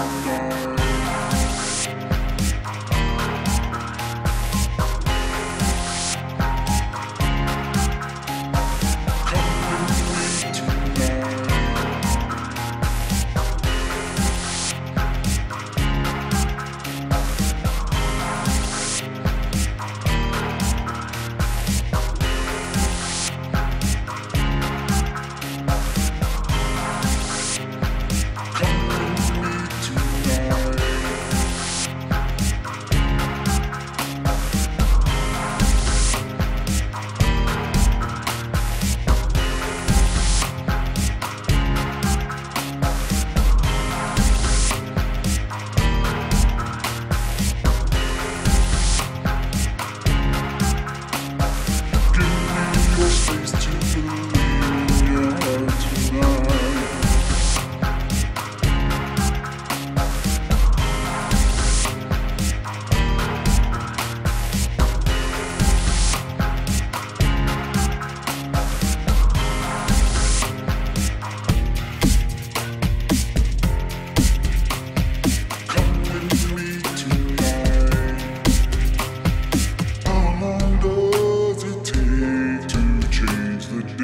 again.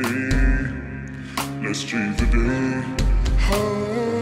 day. Let's change the day. Oh.